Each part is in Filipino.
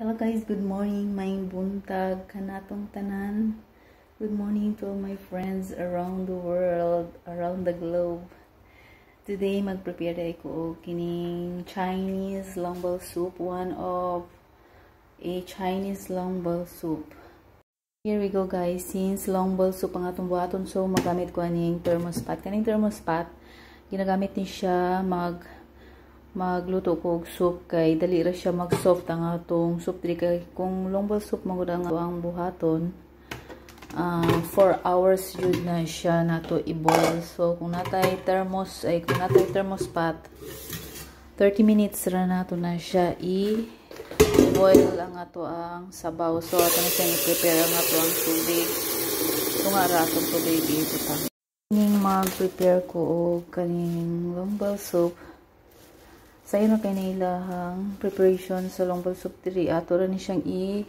Hello guys, good morning. May buntag kanatong tanan. Good morning to all my friends around the world, around the globe. Today mag-prepare ko kining Chinese longball soup, one of a Chinese longball soup. Here we go guys, since longball soup ang atong buhaton, so magamit ko aning thermostat. Kaning thermostat, ginagamit ni siya mag magluto ko og soup kay dali ra siya mag-soft ang atong soup diri kay kung longball soup man ang ang buhaton uh, ah, 4 hours yun na siya nato i-boil. So kung natay thermos ay kung natay thermospat 30 minutes ra nato na siya i boil ang ato ang sabaw. So ato na siya i-prepare ang ato ang tubig. Ito nga ra atong tubig pa mag-prepare ko og kaning longball soup Sayo na kay nailahang preparation sa longbol soup diri. Ato ra ni siyang i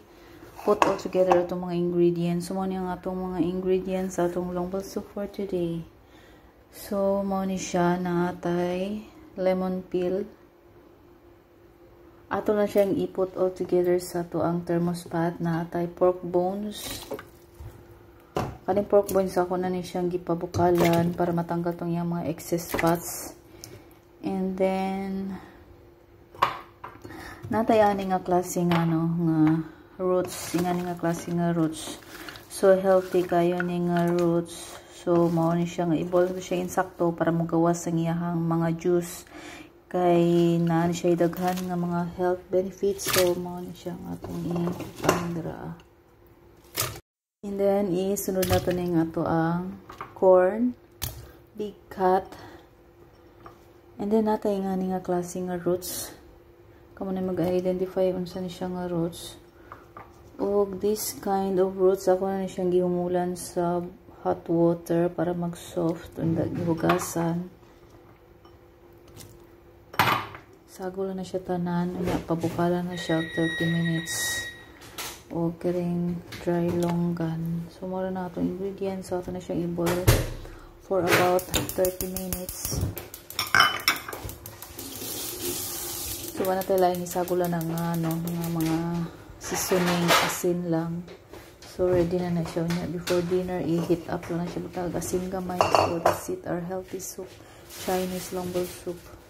put all together itong mga ingredients. So, mo ni ang atong mga ingredients sa atong longbol soup for today. So, mo ni siya na atay lemon peel. Ato na siyang i-put all together sa to ang thermospat na atay pork bones. Kaning pork bones ako na ni siyang gipabukalan para matanggal tong mga excess fats. And then, natayani nga klase nga no nga roots. Ingani nga klase nga roots. So healthy kayo ni nga roots. So mao ni siya nga ibol siya insakto para magawas sa iyahang mga juice. Kay na ni siya daghan nga mga health benefits. So mao ni siya nga atong ipandra. And then isunod na to ning ato ang corn big cut. And then natay nga ni nga klase nga roots kamo na mag-identify unsa ni siya nga roots. Ug this kind of roots. Ako na siyang gihumulan sa hot water para mag-soft unda gihugasan sagol na siya tanan. Unya pabukalan na siya 30 minutes. O kiring dry longgan so mara na ato ingredients. So ato na siyang i-boil for about 30 minutes So, wala tayo lang isagula ng ano, mga, mga seasoning asin lang. So, ready na na siya. Before dinner, i-heat up lang siya. Butag asin gamay. So, that's it. Our healthy soup. Chinese longball soup.